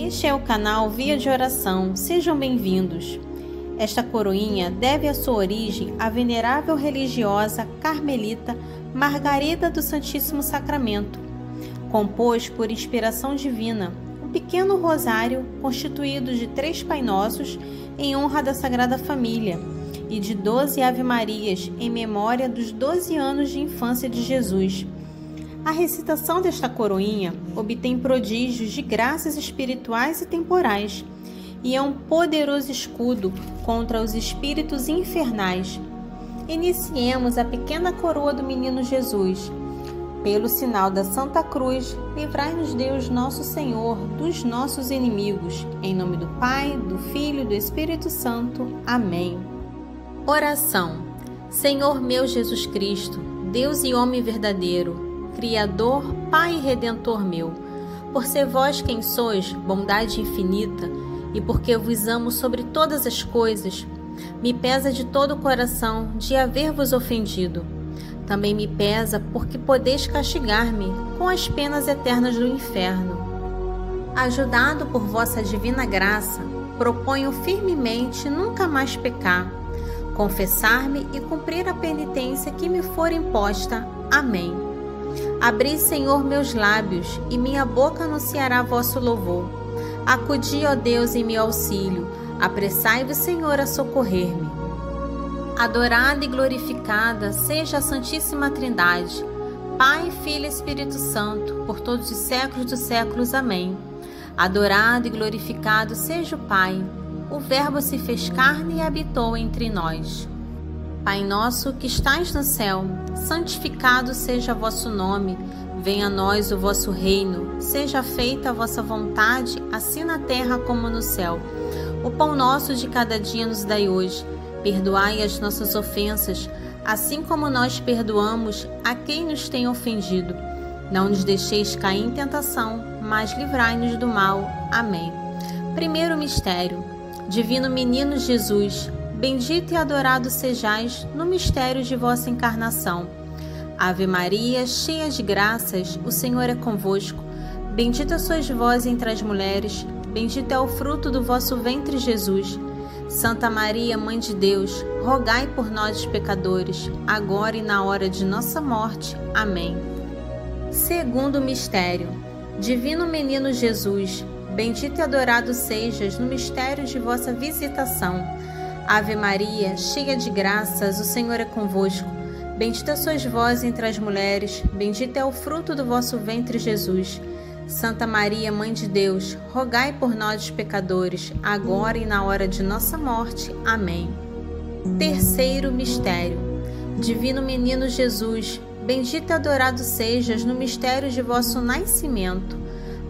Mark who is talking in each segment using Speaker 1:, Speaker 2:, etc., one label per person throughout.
Speaker 1: Este é o canal Via de Oração. Sejam bem-vindos. Esta coroinha deve a sua origem à venerável religiosa carmelita Margarida do Santíssimo Sacramento, compôs por inspiração divina um pequeno rosário constituído de três Pai Nossos em honra da Sagrada Família e de doze Ave-Marias em memória dos doze anos de infância de Jesus. A recitação desta coroinha obtém prodígios de graças espirituais e temporais e é um poderoso escudo contra os espíritos infernais. Iniciemos a pequena coroa do menino Jesus. Pelo sinal da Santa Cruz, livrai-nos Deus nosso Senhor dos nossos inimigos. Em nome do Pai, do Filho e do Espírito Santo. Amém. Oração. Senhor meu Jesus Cristo, Deus e homem verdadeiro, Criador, Pai Redentor meu, por ser vós quem sois, bondade infinita, e porque vos amo sobre todas as coisas, me pesa de todo o coração de haver-vos ofendido. Também me pesa porque podeis castigar-me com as penas eternas do inferno. Ajudado por vossa divina graça, proponho firmemente nunca mais pecar, confessar-me e cumprir a penitência que me for imposta. Amém. Abri, Senhor, meus lábios, e minha boca anunciará vosso louvor. Acudi, ó Deus, em meu auxílio. Apressai-vos, Senhor, a socorrer-me. Adorada e glorificada seja a Santíssima Trindade, Pai, Filho e Espírito Santo, por todos os séculos dos séculos. Amém. Adorado e glorificado seja o Pai. O Verbo se fez carne e habitou entre nós. Pai nosso que estais no céu, santificado seja vosso nome. Venha a nós o vosso reino, seja feita a vossa vontade, assim na terra como no céu. O pão nosso de cada dia nos dai hoje. Perdoai as nossas ofensas, assim como nós perdoamos a quem nos tem ofendido. Não nos deixeis cair em tentação, mas livrai-nos do mal. Amém. Primeiro mistério. Divino Menino Jesus, bendito e adorado sejais no mistério de vossa encarnação. Ave Maria, cheia de graças, o Senhor é convosco. Bendita sois vós entre as mulheres, bendito é o fruto do vosso ventre, Jesus. Santa Maria, Mãe de Deus, rogai por nós, pecadores, agora e na hora de nossa morte. Amém. Segundo mistério. Divino Menino Jesus, bendito e adorado sejas no mistério de vossa visitação. Ave Maria, cheia de graças, o Senhor é convosco. Bendita sois vós entre as mulheres, bendito é o fruto do vosso ventre, Jesus. Santa Maria, Mãe de Deus, rogai por nós, pecadores, agora e na hora de nossa morte. Amém. Terceiro mistério. Divino Menino Jesus, bendito e adorado sejas no mistério de vosso nascimento.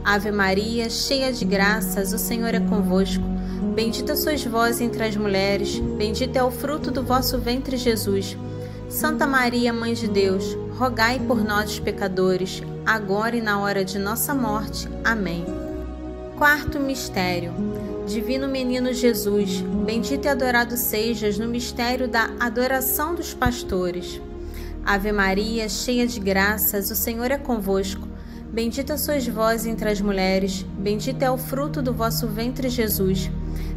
Speaker 1: Ave Maria, cheia de graças, o Senhor é convosco. Bendita sois vós entre as mulheres, bendito é o fruto do vosso ventre, Jesus. Santa Maria, Mãe de Deus, rogai por nós, pecadores, agora e na hora de nossa morte. Amém. Quarto mistério. Divino Menino Jesus, bendito e adorado sejas no mistério da adoração dos pastores. Ave Maria, cheia de graças, o Senhor é convosco. Bendita sois vós entre as mulheres, bendito é o fruto do vosso ventre, Jesus.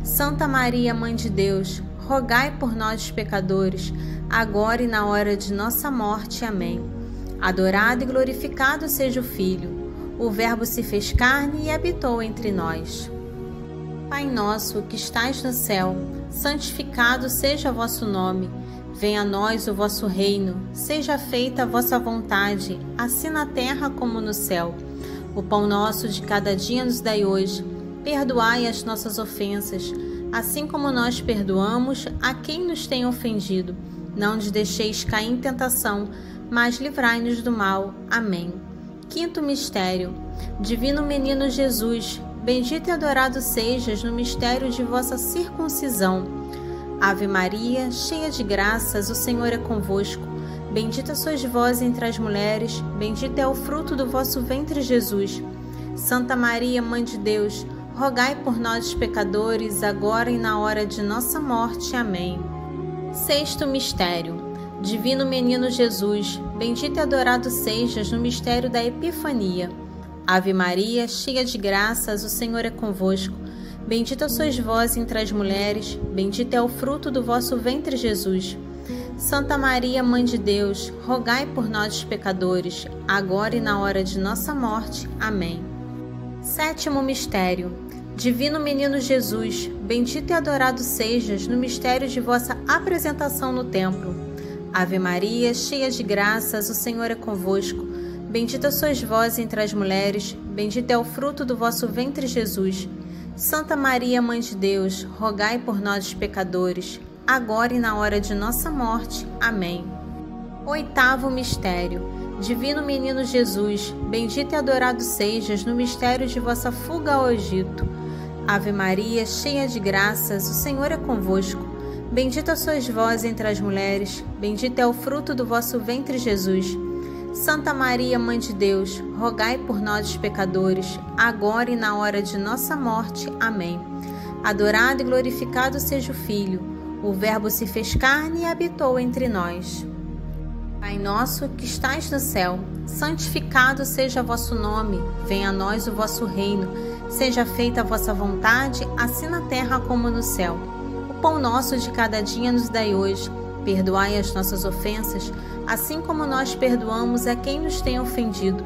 Speaker 1: Santa Maria, Mãe de Deus, rogai por nós, pecadores, agora e na hora de nossa morte. Amém. Adorado e glorificado seja o Filho. O Verbo se fez carne e habitou entre nós. Pai nosso que estais no céu, santificado seja o vosso nome. Venha a nós o vosso reino, seja feita a vossa vontade, assim na terra como no céu. O pão nosso de cada dia nos dai hoje. Perdoai as nossas ofensas, assim como nós perdoamos a quem nos tem ofendido não nos deixeis cair em tentação, mas livrai-nos do mal. Amém. Quinto mistério. Divino Menino Jesus, bendito e adorado sejas no mistério de vossa circuncisão. Ave Maria, cheia de graças, o Senhor é convosco. Bendita sois vós entre as mulheres, bendito é o fruto do vosso ventre, Jesus. Santa Maria, Mãe de Deus, rogai por nós, pecadores, agora e na hora de nossa morte. Amém. Sexto mistério. Divino Menino Jesus, bendito e adorado sejas no mistério da Epifania. Ave Maria, cheia de graças, o Senhor é convosco. Bendita sois vós entre as mulheres, bendito é o fruto do vosso ventre, Jesus. Santa Maria, Mãe de Deus, rogai por nós, pecadores, agora e na hora de nossa morte. Amém. Sétimo mistério. Divino Menino Jesus, bendito e adorado sejas no mistério de vossa apresentação no templo. Ave Maria, cheia de graças, o Senhor é convosco. Bendita sois vós entre as mulheres, bendito é o fruto do vosso ventre, Jesus. Santa Maria, Mãe de Deus, rogai por nós, pecadores, agora e na hora de nossa morte. Amém. Oitavo mistério. Divino Menino Jesus, bendito e adorado sejas no mistério de vossa fuga ao Egito. Ave Maria, cheia de graças, o Senhor é convosco. Bendita sois vós entre as mulheres, bendito é o fruto do vosso ventre, Jesus. Santa Maria, Mãe de Deus, rogai por nós, pecadores, agora e na hora de nossa morte. Amém. Adorado e glorificado seja o Filho. O Verbo se fez carne e habitou entre nós. Pai nosso que estais no céu, santificado seja vosso nome. Venha a nós o vosso reino. Seja feita a vossa vontade, assim na terra como no céu. O pão nosso de cada dia nos dai hoje. Perdoai as nossas ofensas assim como nós perdoamos a quem nos tem ofendido.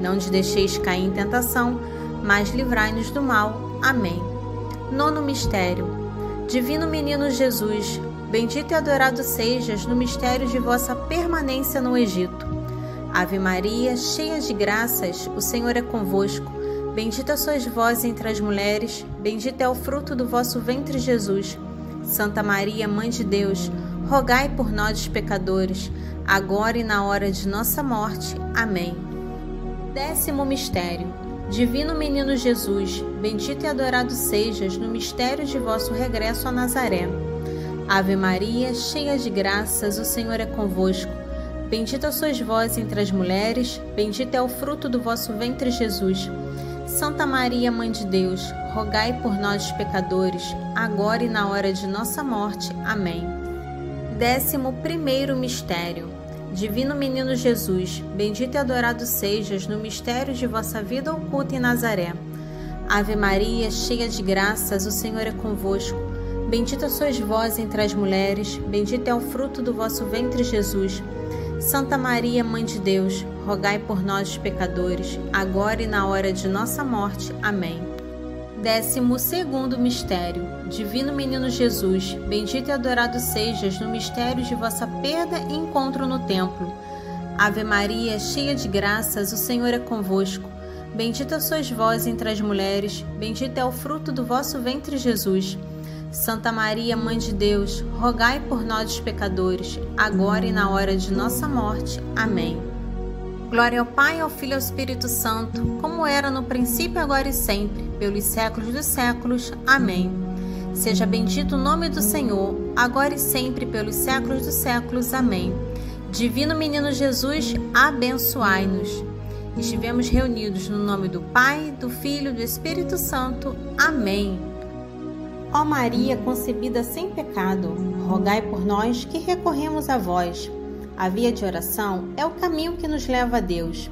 Speaker 1: Não nos deixeis cair em tentação, mas livrai-nos do mal. Amém. Nono mistério. Divino Menino Jesus, bendito e adorado sejas no mistério de vossa permanência no Egito. Ave Maria, cheia de graças, o Senhor é convosco. Bendita sois vós entre as mulheres, bendito é o fruto do vosso ventre, Jesus. Santa Maria, Mãe de Deus, rogai por nós, pecadores, agora e na hora de nossa morte. Amém. Décimo mistério. Divino Menino Jesus, bendito e adorado sejas no mistério de vosso regresso a Nazaré. Ave Maria, cheia de graças, o Senhor é convosco. Bendita sois vós entre as mulheres, bendito é o fruto do vosso ventre, Jesus. Santa Maria, Mãe de Deus, rogai por nós, pecadores, agora e na hora de nossa morte. Amém. Décimo primeiro mistério. Divino Menino Jesus, bendito e adorado sejas no mistério de vossa vida oculta em Nazaré. Ave Maria, cheia de graças, o Senhor é convosco. Bendita sois vós entre as mulheres, bendito é o fruto do vosso ventre, Jesus. Santa Maria, Mãe de Deus, rogai por nós, pecadores, agora e na hora de nossa morte. Amém. Décimo segundo mistério. Divino Menino Jesus, bendito e adorado sejas no mistério de vossa perda e encontro no templo. Ave Maria, cheia de graças, o Senhor é convosco. Bendita sois vós entre as mulheres, bendito é o fruto do vosso ventre, Jesus. Santa Maria, Mãe de Deus, rogai por nós, pecadores, agora e na hora de nossa morte. Amém. Glória ao Pai, ao Filho e ao Espírito Santo, como era no princípio, agora e sempre, pelos séculos dos séculos. Amém. Seja bendito o nome do Senhor, agora e sempre, pelos séculos dos séculos. Amém. Divino Menino Jesus, abençoai-nos. Estivemos reunidos no nome do Pai, do Filho e do Espírito Santo. Amém. Ó Maria concebida sem pecado, rogai por nós que recorremos a vós. A via de oração é o caminho que nos leva a Deus.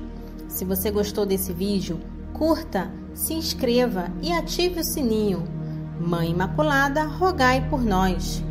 Speaker 1: Se você gostou desse vídeo, curta, se inscreva e ative o sininho. Mãe Imaculada, rogai por nós.